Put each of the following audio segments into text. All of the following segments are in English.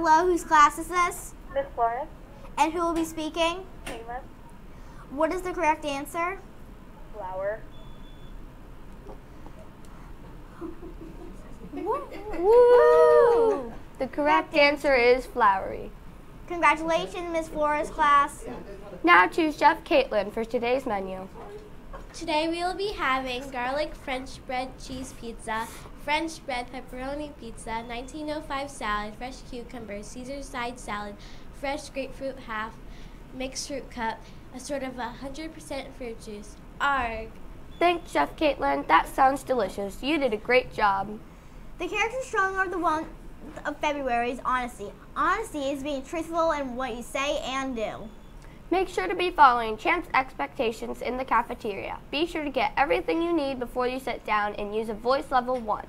hello, whose class is this? Miss Florence, And who will be speaking? Caitlin, What is the correct answer? Flower. Woo! The correct answer is flowery. Congratulations, Miss Flores class. Now choose Chef Caitlin for today's menu. Today we will be having garlic French bread cheese pizza, French bread pepperoni pizza, 1905 salad, fresh cucumber, Caesar side salad, fresh grapefruit half, mixed fruit cup, a sort of 100% fruit juice. Arg! Thanks, Chef Caitlin. That sounds delicious. You did a great job. The character stronger of the month of February is honesty. Honesty is being truthful in what you say and do. Make sure to be following Champ's expectations in the cafeteria. Be sure to get everything you need before you sit down and use a voice level 1.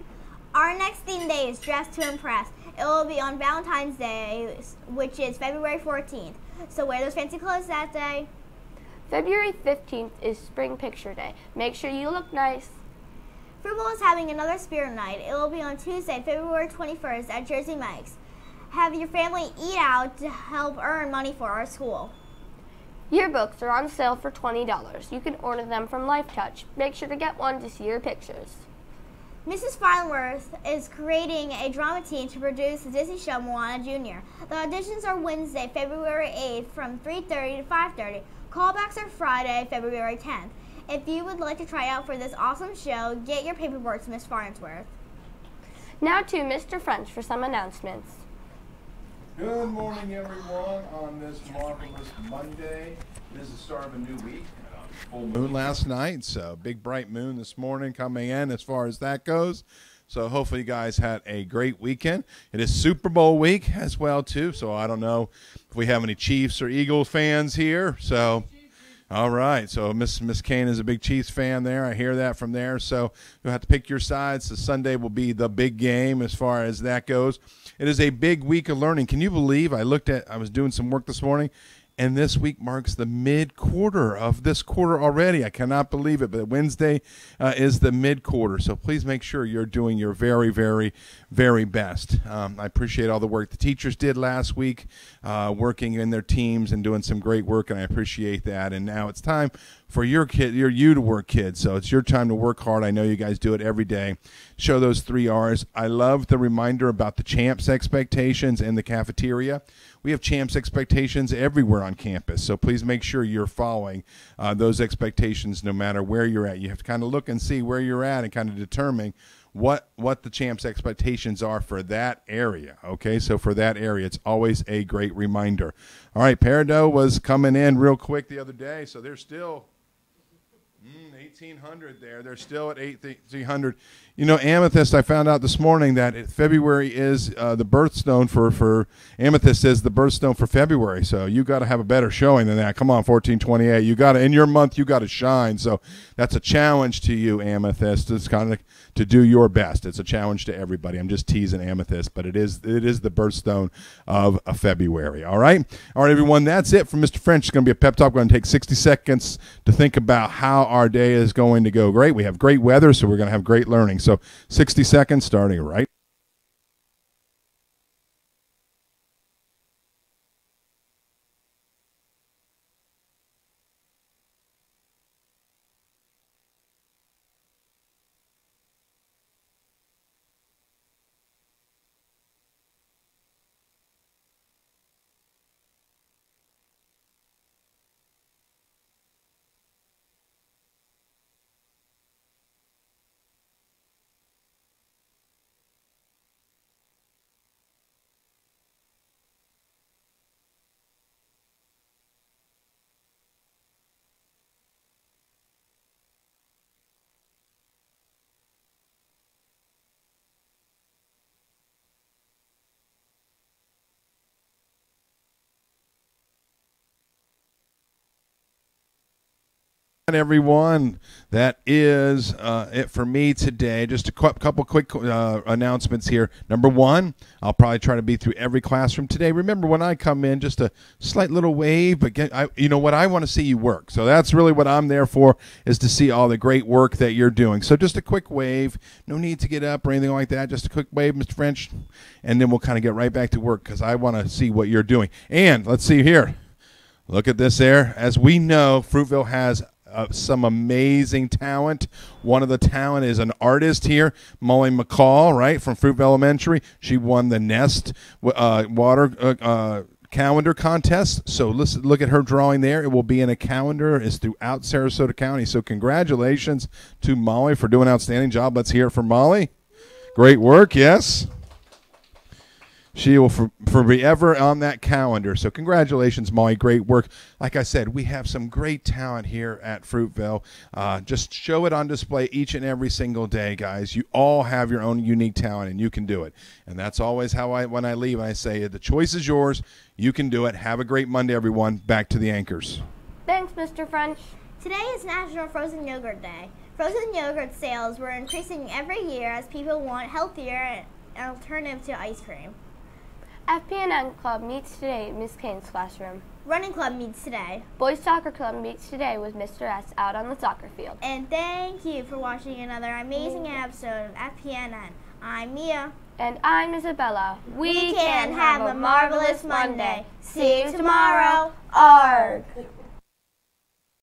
Our next theme day is Dress to Impress. It will be on Valentine's Day, which is February 14th. So wear those fancy clothes that day. February 15th is Spring Picture Day. Make sure you look nice. Frugal is having another spirit night. It will be on Tuesday, February 21st at Jersey Mike's. Have your family eat out to help earn money for our school. Yearbooks are on sale for $20. You can order them from Lifetouch. Make sure to get one to see your pictures. Mrs. Farnsworth is creating a drama team to produce the Disney show Moana Jr. The auditions are Wednesday, February 8th from 3.30 to 5.30. Callbacks are Friday, February 10th. If you would like to try out for this awesome show, get your paperwork to Miss Farnsworth. Now to Mr. French for some announcements. Good morning, everyone, on this marvelous Monday. It is the start of a new week. Full moon last night, so big bright moon this morning coming in as far as that goes. So hopefully you guys had a great weekend. It is Super Bowl week as well too. So I don't know if we have any Chiefs or Eagles fans here. So all right. So Miss Miss Kane is a big Chiefs fan there. I hear that from there. So you'll have to pick your sides. So Sunday will be the big game as far as that goes. It is a big week of learning. Can you believe I looked at I was doing some work this morning and this week marks the mid quarter of this quarter already. I cannot believe it, but Wednesday uh, is the mid quarter. So please make sure you're doing your very, very, very best. Um, I appreciate all the work the teachers did last week, uh, working in their teams and doing some great work, and I appreciate that. And now it's time for your kid, your you to work, kids. So it's your time to work hard. I know you guys do it every day. Show those three R's. I love the reminder about the champs' expectations in the cafeteria we have champs expectations everywhere on campus. So please make sure you're following uh, those expectations no matter where you're at. You have to kind of look and see where you're at and kind of determine what what the champs expectations are for that area okay so for that area it's always a great reminder all right Peridot was coming in real quick the other day so they're still mm, 1800 there they're still at 1800 you know, amethyst. I found out this morning that February is uh, the birthstone for for amethyst is the birthstone for February. So you got to have a better showing than that. Come on, fourteen twenty eight. You got to in your month. You got to shine. So that's a challenge to you, amethyst. It's kind of to do your best. It's a challenge to everybody. I'm just teasing amethyst, but it is it is the birthstone of a February. All right, all right, everyone. That's it from Mr. French. It's going to be a pep talk. We're going to take 60 seconds to think about how our day is going to go. Great. We have great weather, so we're going to have great learning. So 60 seconds starting right everyone. That is uh, it for me today. Just a qu- couple quick uh, announcements here. Number one, I'll probably try to be through every classroom today. Remember, when I come in, just a slight little wave, but get, I, you know what? I want to see you work. So that's really what I'm there for, is to see all the great work that you're doing. So just a quick wave. No need to get up or anything like that. Just a quick wave, Mr. French, and then we'll kind of get right back to work because I want to see what you're doing. And let's see here. Look at this there. As we know, Fruitville has uh, some amazing talent. One of the talent is an artist here, Molly McCall, right from Fruitville Elementary. She won the Nest uh, water uh, uh, calendar contest. So let's look at her drawing there. It will be in a calendar. It's throughout Sarasota County. So congratulations to Molly for doing an outstanding job. Let's hear it from Molly. Great work. Yes. She will for, forever on that calendar. So congratulations, Molly. Great work. Like I said, we have some great talent here at Fruitville. Uh, just show it on display each and every single day, guys. You all have your own unique talent, and you can do it. And that's always how I when I leave, I say the choice is yours. You can do it. Have a great Monday, everyone. Back to the anchors. Thanks, Mr. French. Today is National Frozen Yogurt Day. Frozen yogurt sales were increasing every year as people want healthier alternative to ice cream. FPNN Club meets today in Miss Kane's classroom. Running Club meets today. Boys Soccer Club meets today with Mr. S out on the soccer field. And thank you for watching another amazing episode of FPNN. I'm Mia. And I'm Isabella. We, we can have a marvelous Monday. See you tomorrow. Arg.